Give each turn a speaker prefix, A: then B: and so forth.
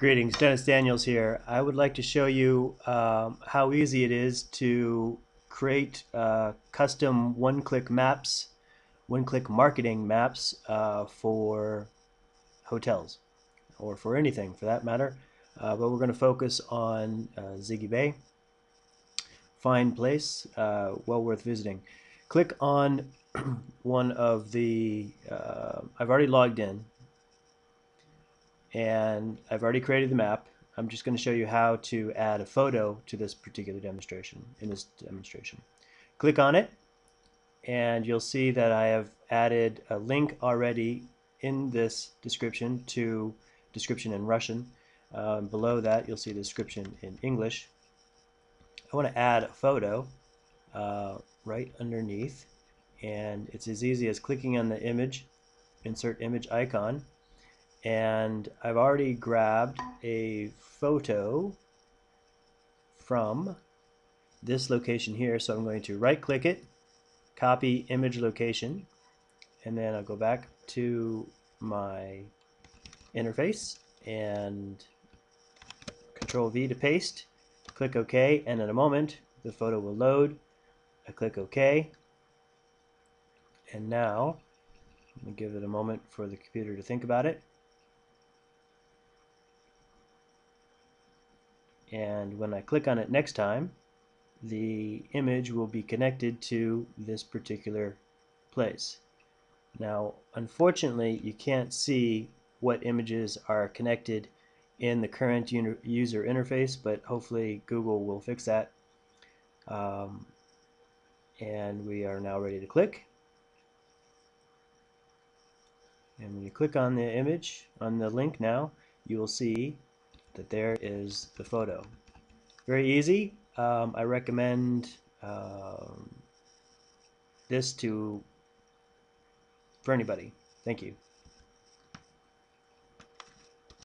A: Greetings, Dennis Daniels here. I would like to show you um, how easy it is to create uh, custom one-click maps, one-click marketing maps uh, for hotels, or for anything for that matter. Uh, but we're going to focus on uh, Zighy Bay. Fine place, uh, well worth visiting. Click on one of the, uh, I've already logged in, and I've already created the map. I'm just going to show you how to add a photo to this particular demonstration, in this demonstration. Click on it and you'll see that I have added a link already in this description to description in Russian. Um, below that you'll see the description in English. I want to add a photo uh, right underneath and it's as easy as clicking on the image, insert image icon, and I've already grabbed a photo from this location here. So I'm going to right click it copy image location and then I'll go back to my interface and control V to paste click OK and in a moment the photo will load. I click OK. And now let me give it a moment for the computer to think about it and when I click on it next time the image will be connected to this particular place. Now unfortunately you can't see what images are connected in the current user interface but hopefully Google will fix that um, and we are now ready to click and when you click on the image on the link now you will see that there is the photo. Very easy. Um, I recommend um, this to for anybody. Thank you.